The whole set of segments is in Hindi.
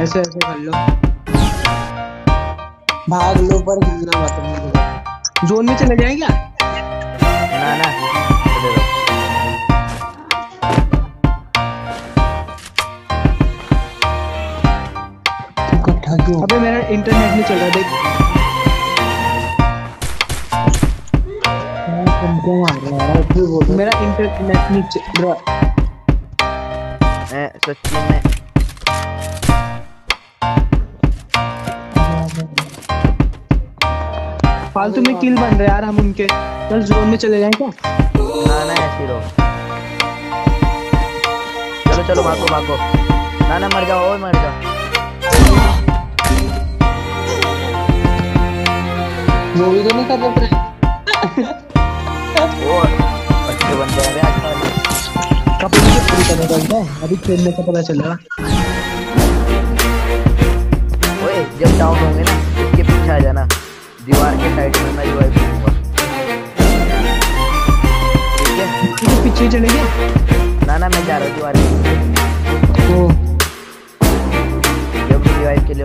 ऐसे ऐसे कर लो। भाग लो पर हिलना मत जोन में चले जाए क्या? ना ना। तू अबे मेरा इंटरनेट नहीं चल रहा देख। मार रहा है? फिर बोलो मेरा इंटरनेट नहीं चल रहा। मैं सच्ची में फालतू में किल बन रहे यार हम उनके। चल जोन में चले जाए क्या? ना ना ऐसे रहो चलो चलो भागो भागो। ना ना मर जाओ ओए मर जाओ वो भी तो नहीं कर रहे अच्छे बंदे हैं बे आजकल कब पूरी करना पड़ता है अभी खेलने का पता चलेगा ओए दीवार के साइड में मैं रिवाइव करूँगा ठीक है? मुझे पीछे चले गए? ना ना मैं जा रहा हूँ दीवार के तो जब रिवाइव के लिए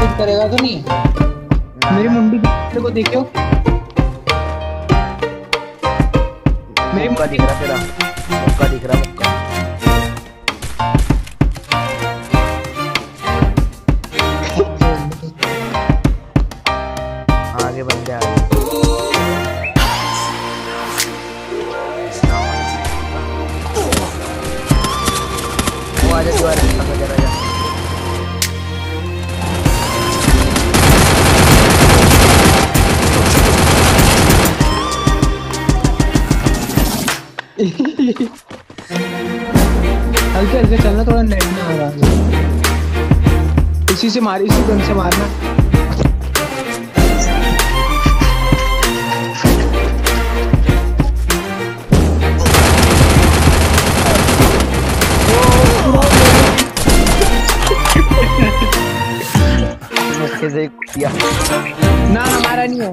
कुछ करेगा तो नहीं? मेरी मुंडी को देखियो मेरी मुक्का दिख रहा तेरा। मुक्का दिख रहा मुक्का। हल्के हल्के चलना थोड़ा नेट में आ रहा है। इसी से मार इसी गन से मारना। ना हमारा नहीं है।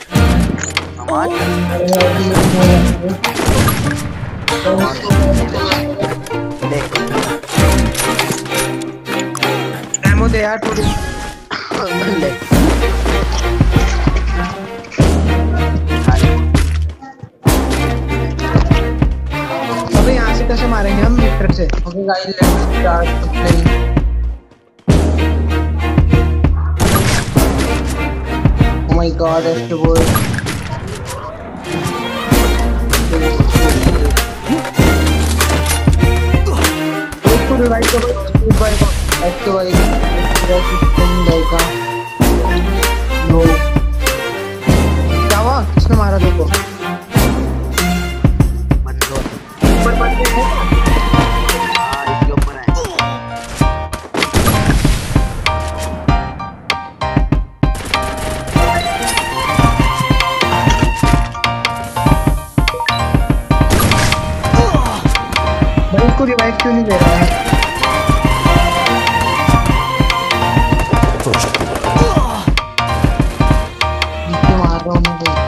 एमो दे यार थोड़ी। अबे यहाँ से कैसे मारेंगे हम लीटर से? Okay guys let's start playing Oh my god, este boy. उसको रिवाइव करो एक बार को Este boy. Este system जाएगा. क्या हुआ किसने मारा देखो ऊपर बंदे हैं इसके भाई रिवाइव क्यों नहीं दे रहा है problem with